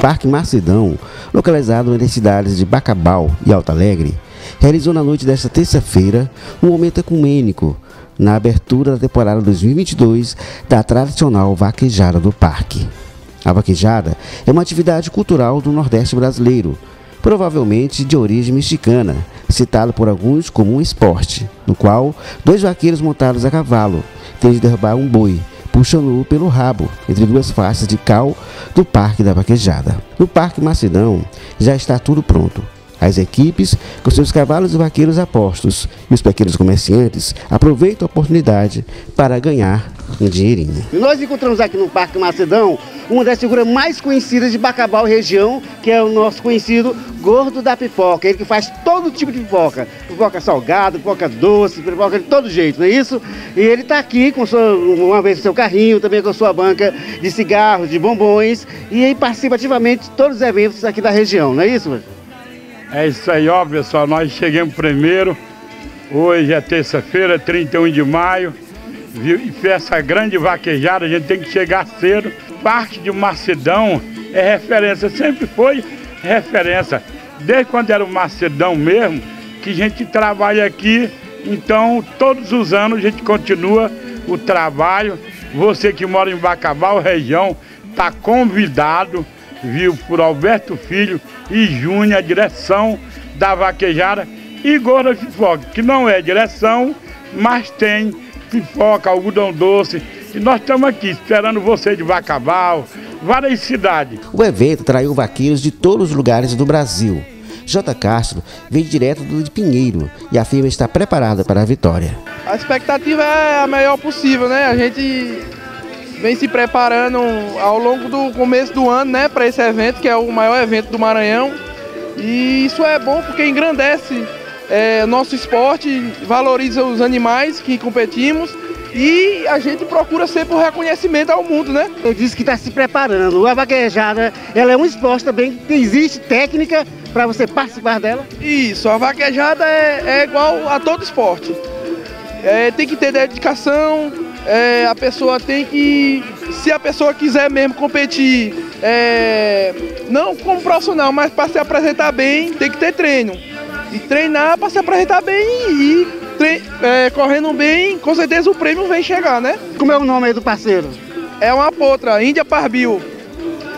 Parque Macedão, localizado entre as cidades de Bacabal e Alto Alegre, realizou na noite desta terça-feira um momento ecumênico na abertura da temporada 2022 da tradicional vaquejada do parque. A vaquejada é uma atividade cultural do Nordeste brasileiro, provavelmente de origem mexicana, citado por alguns como um esporte, no qual dois vaqueiros montados a cavalo têm de derrubar um boi, puxando-o pelo rabo entre duas faixas de cal do Parque da Vaquejada. No Parque Macedão já está tudo pronto. As equipes, com seus cavalos e vaqueiros apostos, e os pequenos comerciantes aproveitam a oportunidade para ganhar um dinheirinho. Nós encontramos aqui no Parque Macedão uma das figuras mais conhecidas de Bacabal região, que é o nosso conhecido Gordo da Pipoca. Ele que faz todo tipo de pipoca. Pipoca salgada, pipoca doce, pipoca de todo jeito, não é isso? E ele está aqui com sua, uma vez seu carrinho, também com sua banca de cigarros, de bombons, e aí participa ativamente de todos os eventos aqui da região, não é isso? É isso aí, ó, pessoal. Nós chegamos primeiro. Hoje é terça-feira, 31 de maio. E essa grande vaquejada, a gente tem que chegar cedo. Parque de Macedão é referência, sempre foi referência. Desde quando era o Macedão mesmo, que a gente trabalha aqui. Então, todos os anos a gente continua o trabalho. Você que mora em Bacabal, região, está convidado viu por Alberto Filho e Júnior, a direção da vaquejada e Gorda Pipoca, que não é direção, mas tem pipoca, algodão doce. E nós estamos aqui esperando você de Vacabal, várias cidades. O evento traiu vaqueiros de todos os lugares do Brasil. J. Castro vem direto do de Pinheiro e a firma está preparada para a vitória. A expectativa é a melhor possível, né? A gente vem se preparando ao longo do começo do ano, né, para esse evento, que é o maior evento do Maranhão. E isso é bom porque engrandece é, nosso esporte, valoriza os animais que competimos e a gente procura sempre o reconhecimento ao mundo, né? Eu disse que está se preparando. A vaquejada, ela é um esporte também que existe técnica para você participar dela? Isso, a vaquejada é, é igual a todo esporte. É, tem que ter dedicação, é, a pessoa tem que, se a pessoa quiser mesmo competir, é, não como profissional, mas para se apresentar bem, tem que ter treino. E treinar para se apresentar bem e tre é, correndo bem, com certeza o prêmio vem chegar, né? Como é o nome aí do parceiro? É uma potra, Índia Parbil.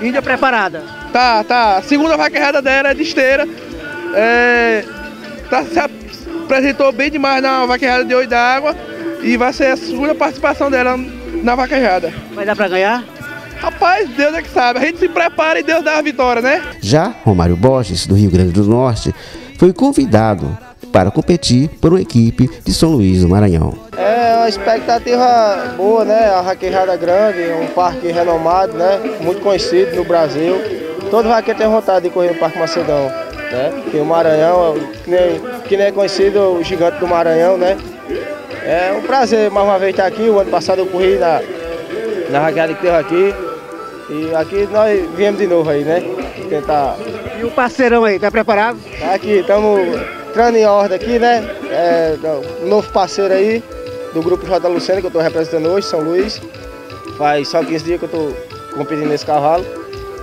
Índia preparada? Tá, tá. A segunda vaquejada dela é de esteira. É, tá, se apresentou bem demais na vaquejada de oi d'água e vai ser a segunda participação dela na vaquejada. Vai dar para ganhar? Rapaz, Deus é que sabe. A gente se prepara e Deus dá a vitória, né? Já Romário Borges, do Rio Grande do Norte, foi convidado para competir por uma equipe de São Luís do Maranhão. É uma expectativa boa, né? A Vaquejada Grande, um parque renomado, né? Muito conhecido no Brasil. Todo vaqueiro tem vontade de correr no Parque Macedão, né? Porque o Maranhão, que nem, que nem é conhecido o gigante do Maranhão, né? É um prazer mais uma vez estar aqui. O ano passado eu corri na, na raquete que teve aqui. E aqui nós viemos de novo aí, né? Tentar. E o parceirão aí, tá preparado? Tá aqui, estamos entrando em ordem aqui, né? É, um novo parceiro aí do grupo J. Lucena, que eu estou representando hoje, São Luís. Faz só 15 dias que eu estou competindo nesse cavalo.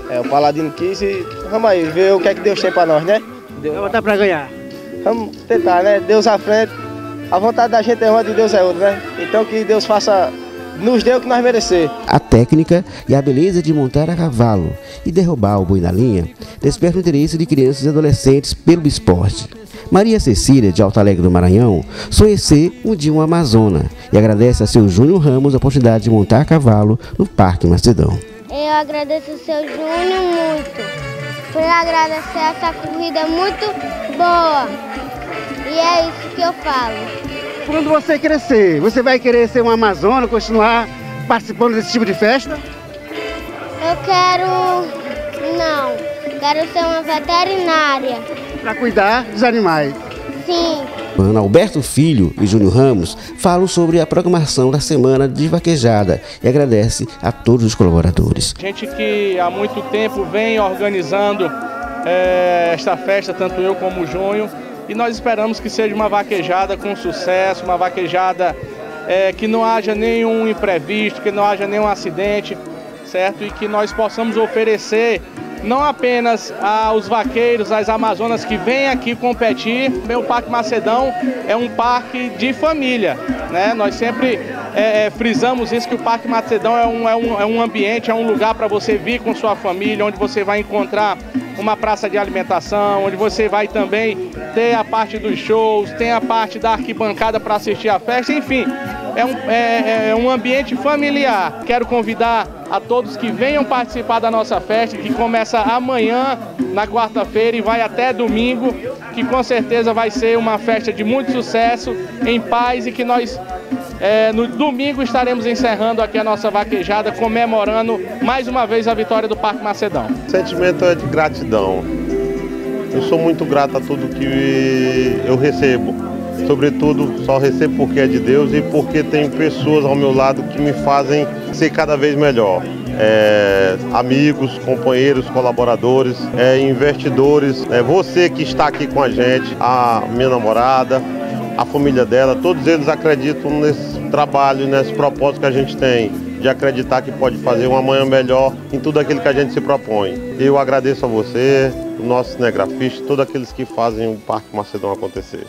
É, o Paladino quis e vamos aí, ver o que é que Deus tem para nós, né? Deus... Vamos botar para ganhar. Vamos tentar, né? Deus à frente a vontade da gente é uma, de Deus é outra, né? Então que Deus faça, nos dê o que nós merecer. A técnica e a beleza de montar a cavalo e derrubar o boi na linha desperta o interesse de crianças e adolescentes pelo esporte. Maria Cecília, de Alto Alegre do Maranhão, sonha ser um dia uma amazona e agradece a seu Júnior Ramos a oportunidade de montar a cavalo no Parque Macedão. Eu agradeço ao seu Júnior muito por agradecer essa corrida muito boa. E é isso que eu falo. Quando você crescer, você vai querer ser uma Amazona, continuar participando desse tipo de festa? Eu quero. Não. Quero ser uma veterinária. Para cuidar dos animais? Sim. Ana Alberto Filho e Júnior Ramos falam sobre a programação da Semana de Vaquejada e agradece a todos os colaboradores. Gente que há muito tempo vem organizando é, esta festa, tanto eu como o Júnior, e nós esperamos que seja uma vaquejada com sucesso, uma vaquejada é, que não haja nenhum imprevisto, que não haja nenhum acidente, certo? E que nós possamos oferecer não apenas aos vaqueiros, às amazonas que vêm aqui competir. O Parque Macedão é um parque de família, né? Nós sempre é, é, frisamos isso que o Parque Macedão é um, é um, é um ambiente, é um lugar para você vir com sua família, onde você vai encontrar uma praça de alimentação, onde você vai também ter a parte dos shows, tem a parte da arquibancada para assistir a festa, enfim, é um, é, é um ambiente familiar. Quero convidar a todos que venham participar da nossa festa, que começa amanhã, na quarta-feira, e vai até domingo, que com certeza vai ser uma festa de muito sucesso, em paz e que nós é, no domingo estaremos encerrando aqui a nossa vaquejada, comemorando mais uma vez a vitória do Parque Macedão. O sentimento é de gratidão. Eu sou muito grato a tudo que eu recebo. Sobretudo, só recebo porque é de Deus e porque tem pessoas ao meu lado que me fazem ser cada vez melhor. É, amigos, companheiros, colaboradores, é, investidores, é, você que está aqui com a gente, a minha namorada, a família dela, todos eles acreditam nesse trabalho, nesse propósito que a gente tem de acreditar que pode fazer um amanhã melhor em tudo aquilo que a gente se propõe. Eu agradeço a você, o nosso cinegrafista, todos aqueles que fazem o Parque Macedão acontecer.